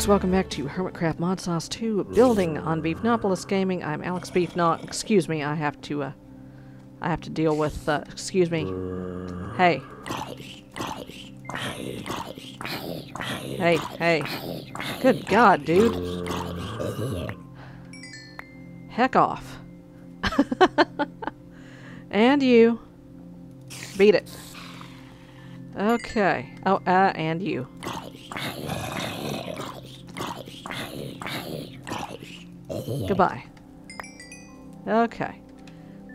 folks, welcome back to Hermitcraft Modsauce 2, building on Beefgnawpolis Gaming. I'm Alex Beefnot. Excuse me, I have to, uh, I have to deal with, uh, excuse me. Hey. Hey, hey. Good God, dude. Heck off. and you. Beat it. Okay. Oh, uh, and you. Goodbye. Okay.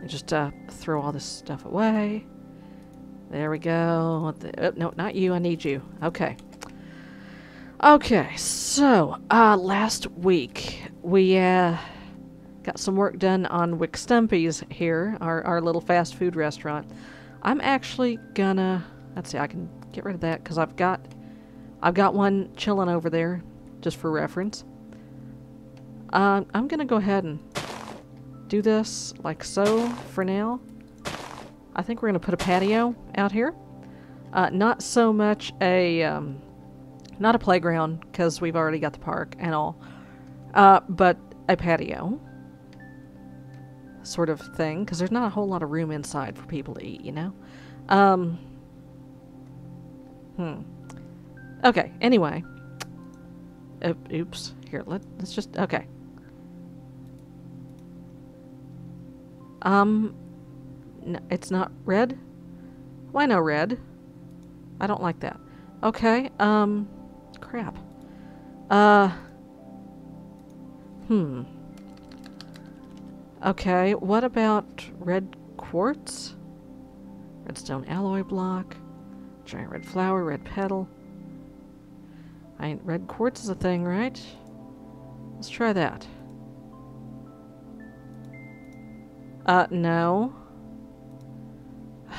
Just uh, throw all this stuff away. There we go. The, oh, no, not you. I need you. Okay. Okay, so, uh, last week we, uh, got some work done on WcStumpy's here, our, our little fast food restaurant. I'm actually gonna, let's see, I can get rid of that because I've got, I've got one chilling over there, just for reference. Um, I'm gonna go ahead and do this like so for now. I think we're gonna put a patio out here. Uh, not so much a, um, not a playground because we've already got the park and all, uh, but a patio sort of thing because there's not a whole lot of room inside for people to eat, you know. Um, hmm. Okay. Anyway. oops. Here. Let, let's just. Okay. Um, it's not red? Why no red? I don't like that. Okay, um, crap. Uh, hmm. Okay, what about red quartz? Redstone alloy block, giant red flower, red petal. I red quartz is a thing, right? Let's try that. Uh, no.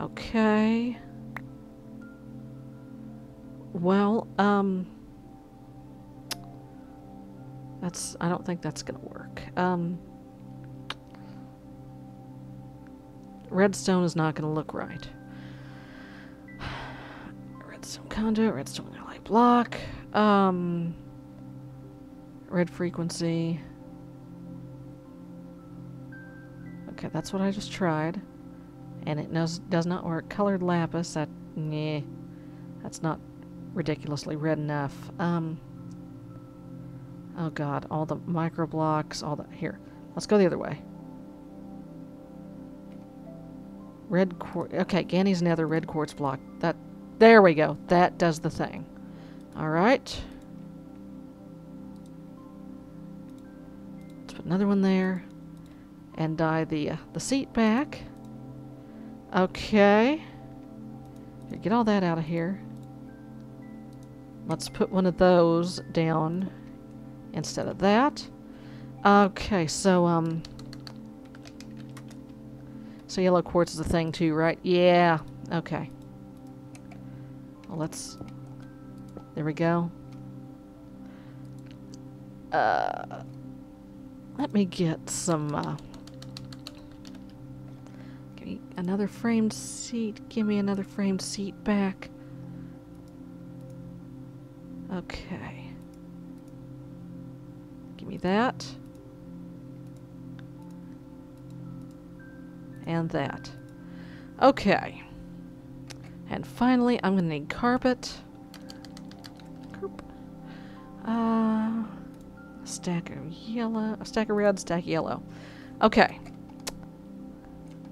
okay. Well, um... That's... I don't think that's gonna work. Um... Redstone is not gonna look right. Redstone conduit, redstone alloy block, um... Red frequency... Okay, that's what I just tried. And it does, does not work. Colored lapis, that, nah, that's not ridiculously red enough. Um, oh god, all the micro blocks, all the, here, let's go the other way. Red quartz, okay, Gany's nether red quartz block. That, there we go, that does the thing. Alright. Let's put another one there and dye the, uh, the seat back. Okay. Get all that out of here. Let's put one of those down instead of that. Okay, so, um... So yellow quartz is a thing too, right? Yeah. Okay. Well, let's... There we go. Uh... Let me get some, uh... Another framed seat. Give me another framed seat back. Okay. Give me that. And that. Okay. And finally, I'm going to need carpet. Uh, stack of yellow, a stack of red, stack of yellow. Okay.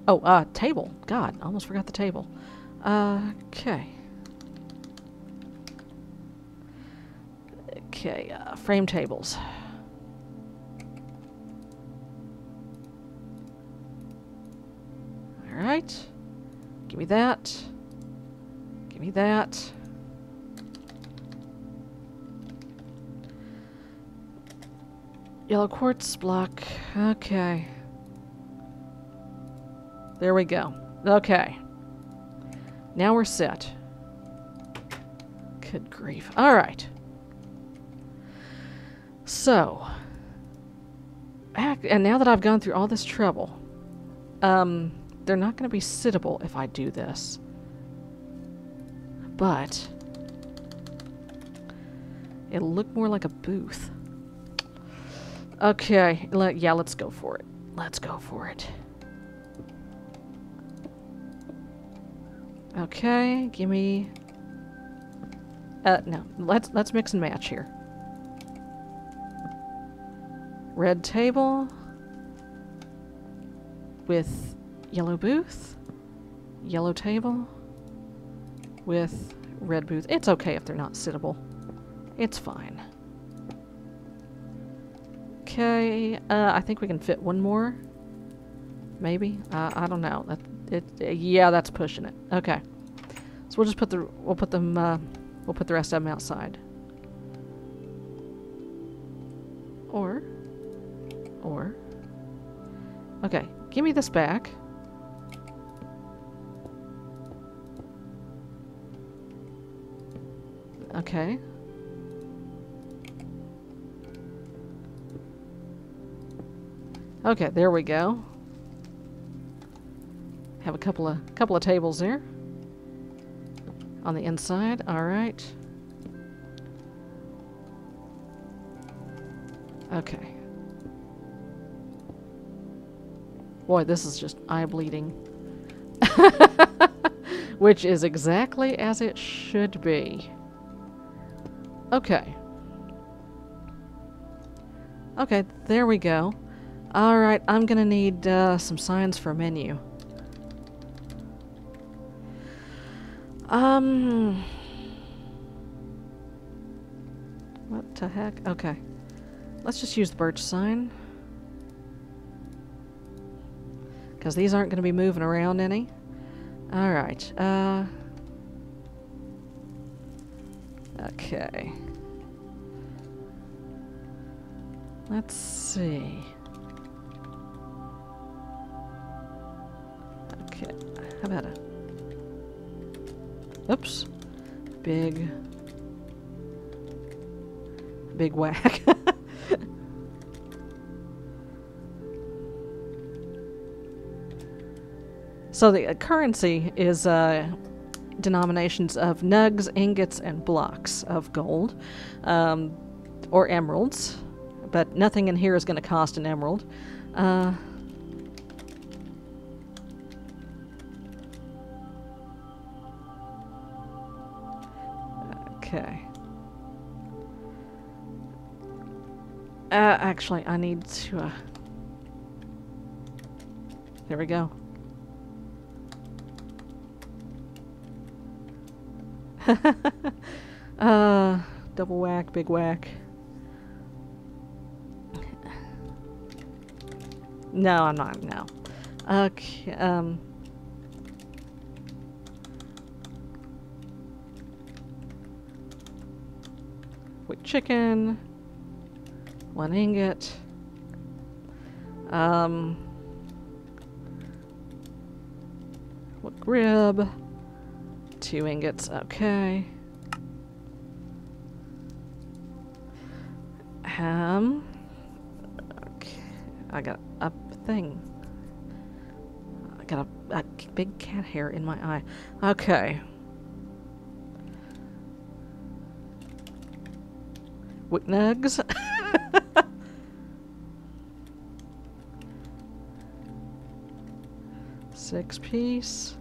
Oh, uh, table. God, I almost forgot the table. Uh, okay. Okay, uh, frame tables. Alright. Give me that. Give me that. Yellow quartz block. Okay. There we go. Okay. Now we're set. Good grief. Alright. So. And now that I've gone through all this trouble, um, they're not going to be sittable if I do this. But, It'll look more like a booth. Okay, let, yeah, let's go for it. Let's go for it. Okay, give me... Uh, no, let's, let's mix and match here. Red table with yellow booth, yellow table with red booth. It's okay if they're not sittable. It's fine. Okay, uh, I think we can fit one more. Maybe. Uh, I don't know. That it, yeah, that's pushing it. Okay. So we'll just put the we'll put them uh, we'll put the rest of them outside. Or or Okay, give me this back. Okay. Okay, there we go. Have a couple of couple of tables there. On the inside, alright. Okay. Boy, this is just eye bleeding. Which is exactly as it should be. Okay. Okay, there we go. Alright, I'm gonna need uh, some signs for menu. Um... What the heck? Okay. Let's just use the birch sign. Because these aren't going to be moving around any. Alright, uh... Okay. Let's see. Okay, how about a... Oops. Big... Big whack. so the currency is uh, denominations of nugs, ingots, and blocks of gold, um, or emeralds. But nothing in here is going to cost an emerald. Uh, Uh, actually, I need to. Uh, there we go. uh, double whack, big whack. No, I'm not. No. Okay. Um. Quick chicken. One ingot. Um. What rib? Two ingots. Okay. Um. Okay. I got a thing. I got a, a big cat hair in my eye. Okay. Wick Six piece.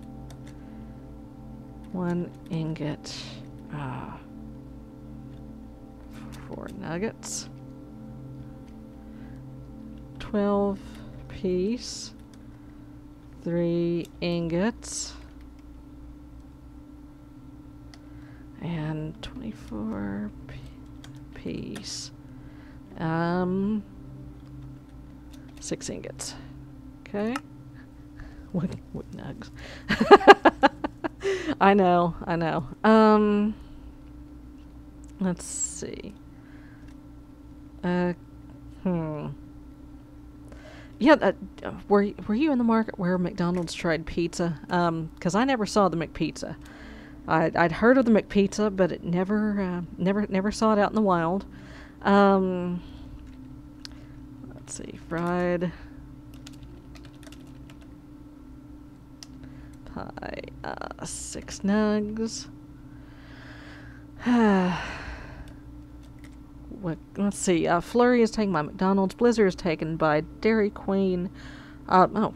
One ingot. Ah. Four nuggets. Twelve piece. Three ingots. And 24 piece. Um, six ingots. Okay. What, what nugs? I know, I know. Um, let's see. Uh, hmm. Yeah, uh, were were you in the market where McDonald's tried pizza? Um, because I never saw the McPizza. I I'd heard of the McPizza, but it never uh, never never saw it out in the wild. Um, let's see, fried pie, uh, six nugs. what, let's see. Uh, Flurry is taken by McDonald's. Blizzard is taken by Dairy Queen. Uh, oh.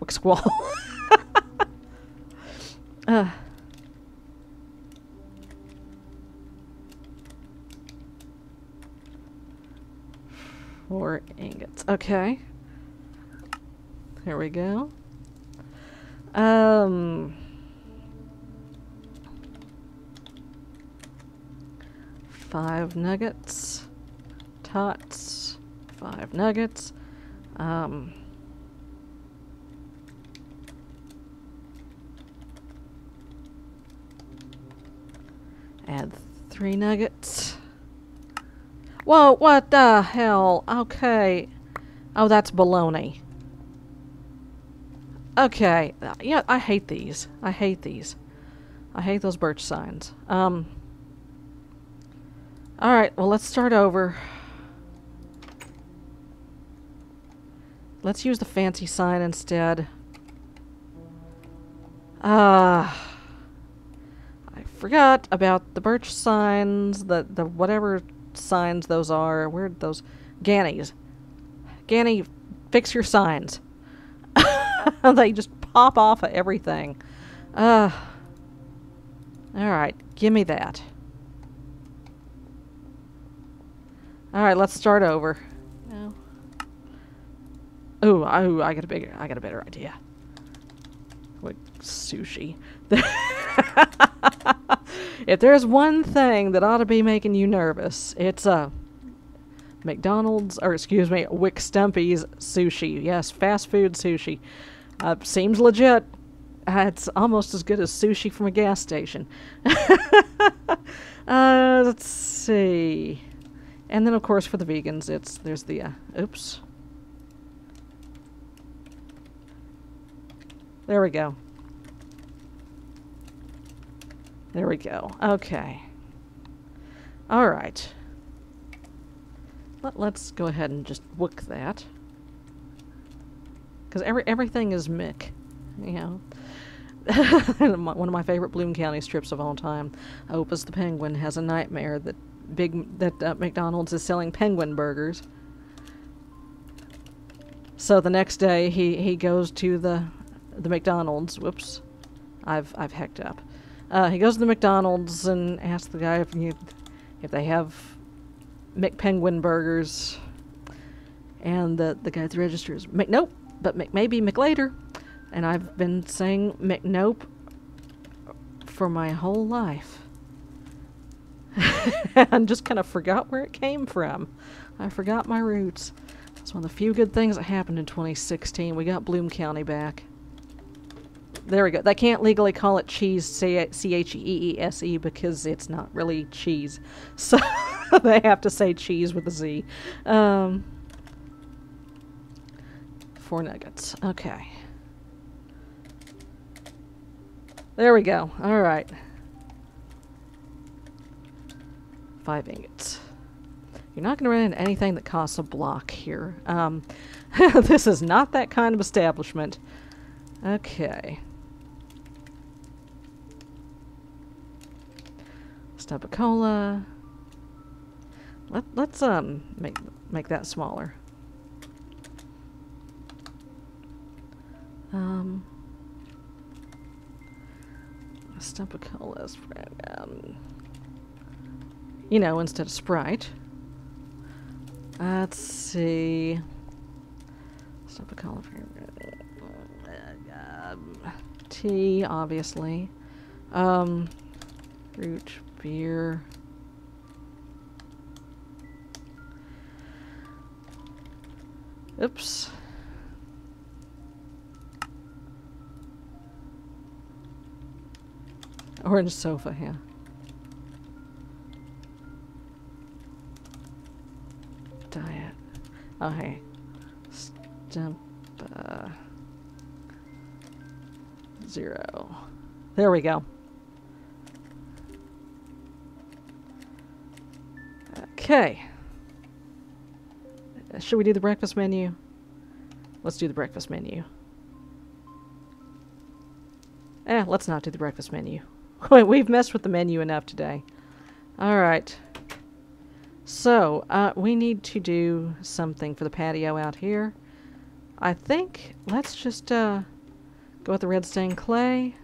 WcSquall. uh. Four ingots. Okay. Here we go. Um. Five nuggets. Tots. Five nuggets. Um. Add three nuggets. Whoa, what the hell? Okay. Oh, that's baloney. Okay. Yeah, I hate these. I hate these. I hate those birch signs. Um. Alright, well, let's start over. Let's use the fancy sign instead. Ah. Uh, I forgot about the birch signs, the, the whatever signs those are. Where'd those? Gannies. Ganny, fix your signs. they just pop off of everything. Uh, Alright, give me that. Alright, let's start over. No. Oh, oh, I got a bigger, I got a better idea. Like sushi. if there's one thing that ought to be making you nervous, it's uh McDonald's, or excuse me, WcStumpy's sushi. Yes, fast food sushi. Uh, seems legit. It's almost as good as sushi from a gas station. uh, let's see. And then, of course, for the vegans, it's there's the uh, oops. There we go. There we go. Okay. All right. Let, let's go ahead and just book that. Because every everything is Mick, you know. One of my favorite Bloom County strips of all time. Opus the Penguin has a nightmare that big that uh, McDonald's is selling penguin burgers. So the next day he, he goes to the the McDonald's. Whoops, I've I've hecked up. Uh, he goes to the McDonald's and asks the guy if you, if they have McPenguin burgers. And the the guy at the register is McNope but maybe McLater. And I've been saying McNope for my whole life. and just kind of forgot where it came from. I forgot my roots. It's one of the few good things that happened in 2016. We got Bloom County back. There we go. They can't legally call it cheese, C-H-E-E-S-E, because it's not really cheese. So they have to say cheese with a Z. Um, four nuggets. Okay. There we go. All right. Five ingots. You're not going to run into anything that costs a block here. Um, this is not that kind of establishment. Okay. Stupicola. Let, let's um make make that smaller. Um, Stupicola, um, you know, instead of Sprite. Let's see. Stupicola, um, tea, obviously. Um, root beer. Oops. Orange sofa, yeah. Diet. Okay. Stamp. Uh, zero. There we go. Okay. Should we do the breakfast menu? Let's do the breakfast menu. Eh, let's not do the breakfast menu. We've messed with the menu enough today. Alright. So, uh, we need to do something for the patio out here. I think let's just uh, go with the red stained clay.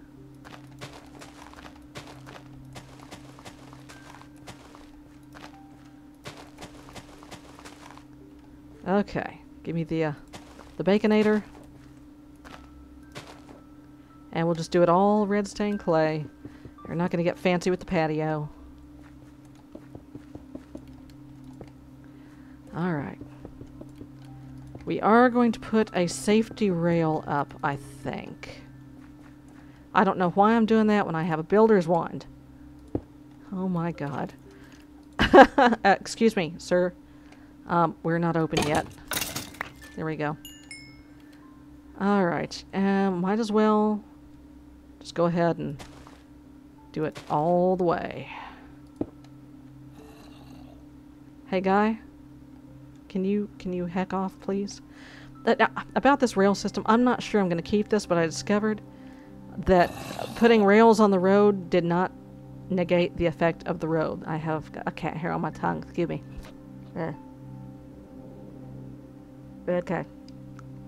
Okay, give me the uh, the baconator. And we'll just do it all red stained clay. We're not going to get fancy with the patio. Alright. We are going to put a safety rail up, I think. I don't know why I'm doing that when I have a builder's wand. Oh my god. uh, excuse me, sir. Um, we're not open yet. There we go. Alright, um, might as well just go ahead and do it all the way. Hey guy, can you can you heck off please? That, uh, about this rail system, I'm not sure I'm going to keep this, but I discovered that putting rails on the road did not negate the effect of the road. I have a cat hair on my tongue. Excuse me. Yeah. Okay.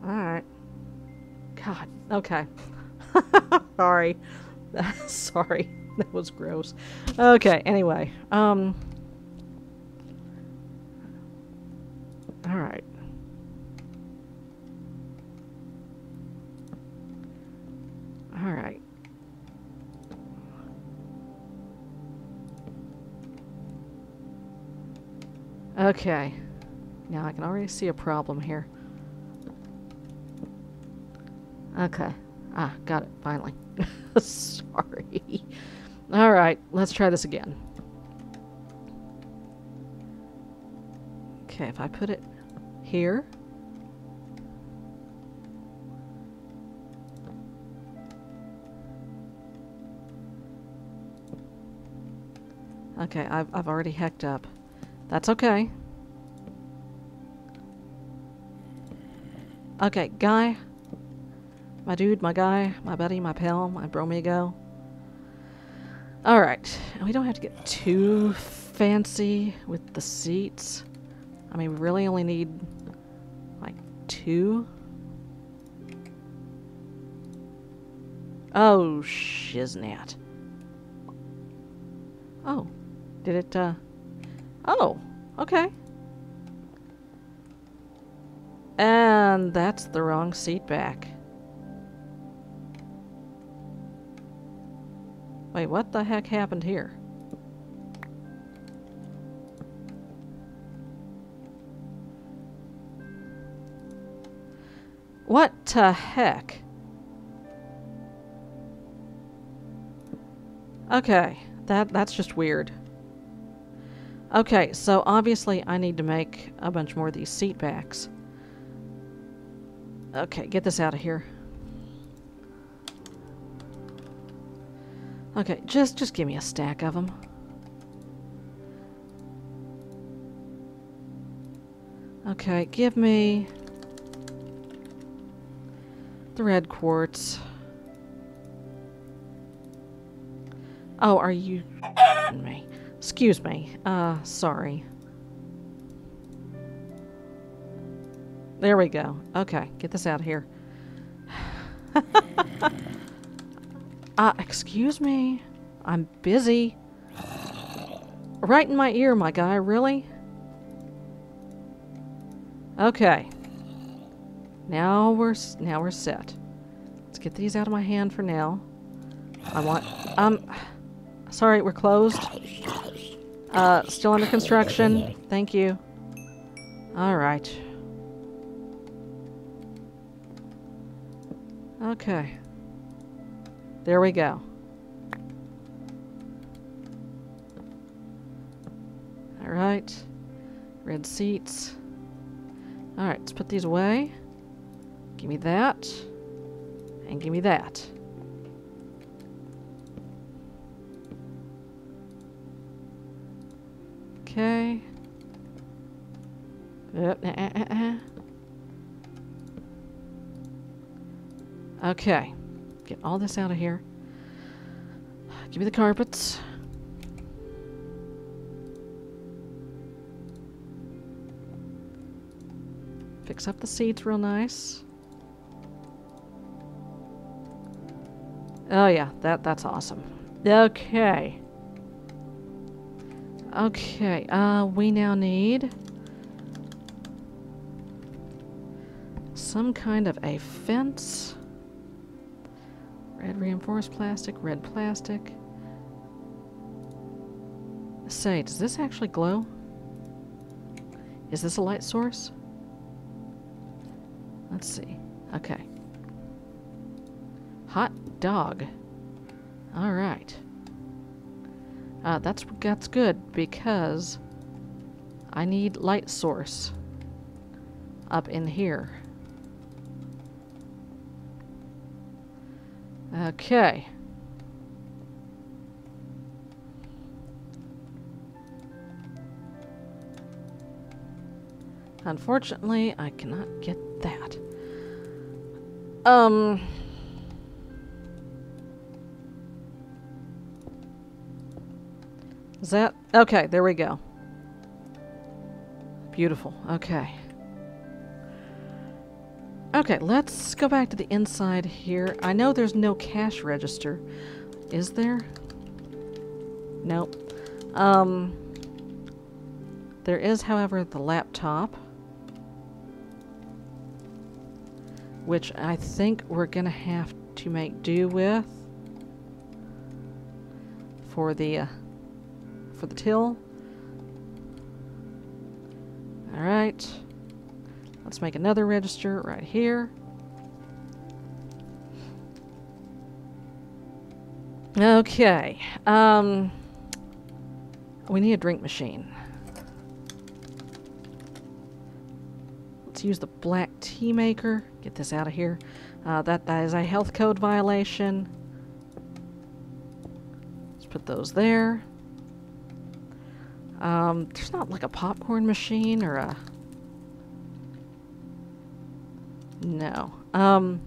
Alright. God. Okay. Sorry. Sorry. That was gross. Okay, anyway. Um. Alright. Alright. Okay. Now I can already see a problem here. Okay. Ah, got it, finally. Sorry. Alright, let's try this again. Okay, if I put it here. Okay, I've, I've already hecked up. That's okay. Okay, guy. My dude, my guy, my buddy, my pal, my bromigo. Alright, we don't have to get too fancy with the seats. I mean, we really only need like two. Oh, shiznat. Oh, did it, uh... Oh, okay. And that's the wrong seat back. Wait, what the heck happened here? What the heck? Okay, that that's just weird. Okay, so obviously I need to make a bunch more of these seat backs. Okay, get this out of here. Okay, just just give me a stack of them. Okay, give me the red quartz. Oh, are you me? Excuse me. Uh, sorry. There we go. Okay, get this out of here. Uh, excuse me. I'm busy. Right in my ear, my guy, really? Okay. Now we're now we're set. Let's get these out of my hand for now. I want um sorry, we're closed. Uh still under construction. Thank you. All right. Okay. There we go. All right. Red seats. All right, let's put these away. Give me that. And give me that. Okay. Uh, uh, uh, okay. Get all this out of here. Give me the carpets. Fix up the seeds real nice. Oh yeah, that that's awesome. Okay. Okay, uh, we now need some kind of a fence. Red reinforced plastic, red plastic. Say, does this actually glow? Is this a light source? Let's see. Okay. Hot dog. All right. Uh, that's that's good because I need light source up in here. Okay. Unfortunately, I cannot get that. Um... Is that... Okay, there we go. Beautiful. Okay. Okay, let's go back to the inside here. I know there's no cash register. Is there? Nope. Um, there is, however, the laptop. Which I think we're going to have to make do with for the uh, for the till. All right. Let's make another register right here. Okay. Um, we need a drink machine. Let's use the black tea maker. Get this out of here. Uh, that, that is a health code violation. Let's put those there. Um, there's not like a popcorn machine or a... No. Um,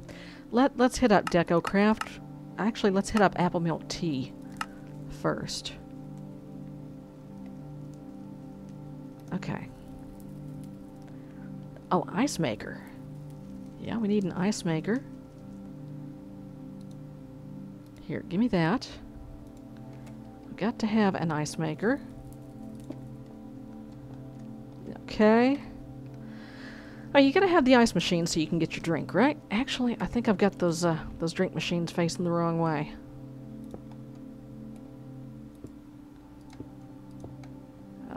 let, let's hit up DecoCraft. Actually, let's hit up Apple Milk Tea first. Okay. Oh, ice maker. Yeah, we need an ice maker. Here, give me that. We've got to have an ice maker. Okay. Oh, you gotta have the ice machine so you can get your drink, right? Actually, I think I've got those uh, those drink machines facing the wrong way.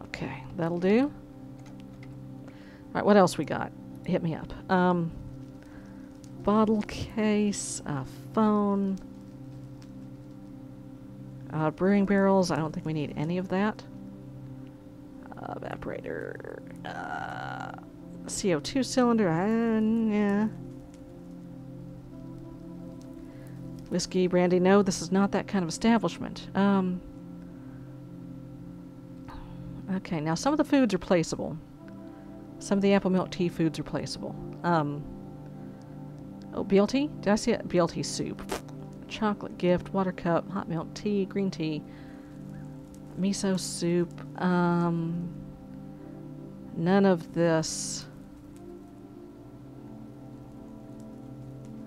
Okay, that'll do. Alright, what else we got? Hit me up. Um, bottle case, a phone, uh, brewing barrels. I don't think we need any of that. Uh, evaporator. Uh, CO2 cylinder. Yeah. Whiskey, brandy. No, this is not that kind of establishment. Um, okay, now some of the foods are placeable. Some of the apple milk tea foods are placeable. Um, oh, BLT? Did I see it? BLT soup. Chocolate gift, water cup, hot milk tea, green tea, miso soup. Um, none of this.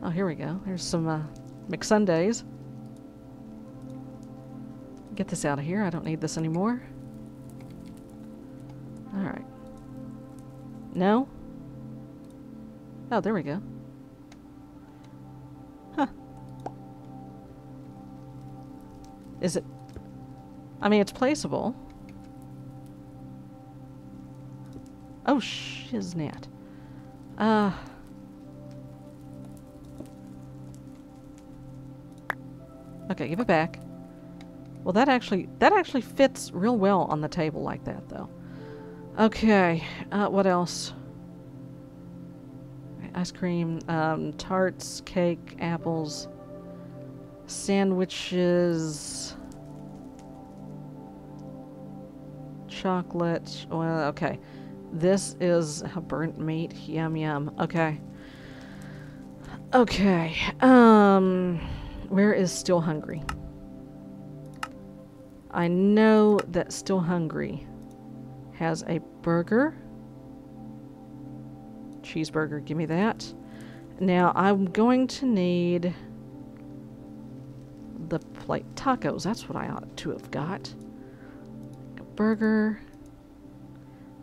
Oh, here we go. There's some uh, McSundays. Get this out of here. I don't need this anymore. Alright. No? Oh, there we go. Huh. Is it... I mean, it's placeable. Oh, shiznat. Uh... Okay, give it back. Well, that actually that actually fits real well on the table like that, though. Okay, uh, what else? Ice cream, um, tarts, cake, apples, sandwiches, chocolate. Well, okay. This is burnt meat. Yum yum. Okay. Okay. Um. Where is Still Hungry? I know that Still Hungry has a burger. cheeseburger. Give me that. Now I'm going to need the plate tacos. That's what I ought to have got. A burger.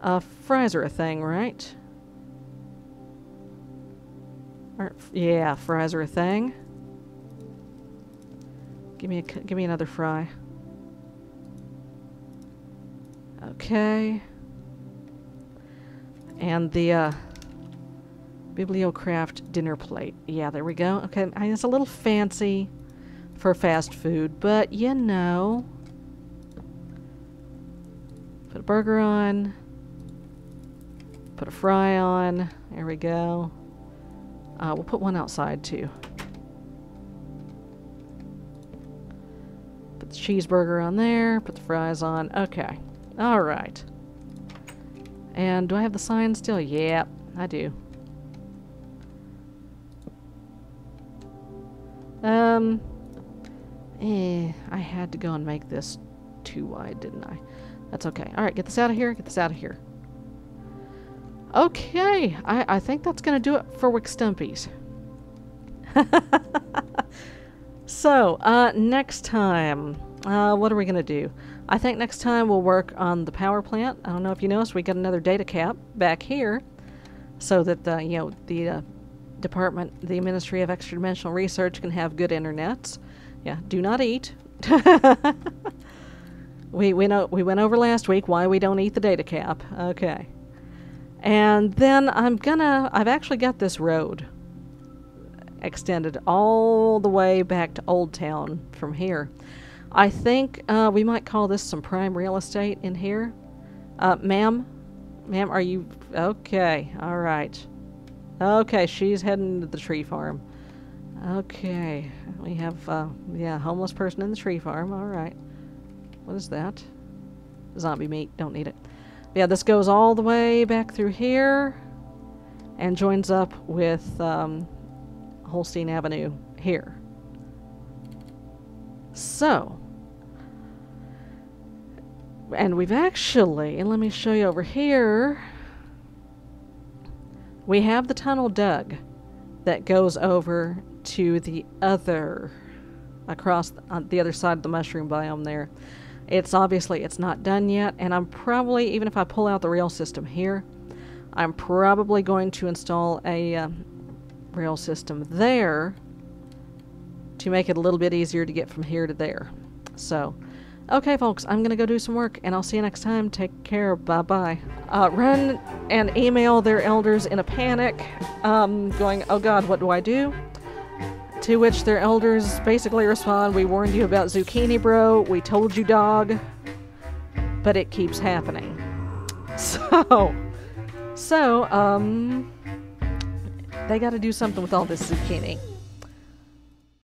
Uh, fries are a thing, right? Or, yeah, fries are a thing. Give me a, give me another fry. Okay. And the uh, Bibliocraft dinner plate. Yeah, there we go. Okay, I mean, it's a little fancy for fast food, but you know. Put a burger on. Put a fry on. There we go. Uh, we'll put one outside too. The cheeseburger on there. Put the fries on. Okay. Alright. And do I have the sign still? Yeah, I do. Um, eh, I had to go and make this too wide, didn't I? That's okay. Alright, get this out of here. Get this out of here. Okay, I, I think that's going to do it for WcStumpy's. so, uh, next time, uh, what are we going to do? I think next time we'll work on the power plant. I don't know if you noticed, we got another data cap back here so that the, you know, the uh, department, the Ministry of Extra Dimensional Research can have good internets. Yeah, do not eat. we, we, know, we went over last week why we don't eat the data cap. Okay. And then I'm gonna, I've actually got this road extended all the way back to Old Town from here. I think uh, we might call this some prime real estate in here. Uh, ma'am? Ma'am, are you... Okay, alright. Okay, she's heading to the tree farm. Okay, we have, uh, yeah, homeless person in the tree farm, alright. What is that? Zombie meat, don't need it. Yeah, this goes all the way back through here and joins up with um, Holstein Avenue here. So, and we've actually, let me show you over here, we have the tunnel dug that goes over to the other, across the, on the other side of the mushroom biome there. It's obviously, it's not done yet, and I'm probably, even if I pull out the rail system here, I'm probably going to install a uh, rail system there to make it a little bit easier to get from here to there. So, okay folks, I'm going to go do some work, and I'll see you next time. Take care. Bye-bye. Uh, run and email their elders in a panic, um, going, oh god, what do I do? To which their elders basically respond, We warned you about zucchini, bro. We told you, dog. But it keeps happening. So, so, um, they gotta do something with all this zucchini.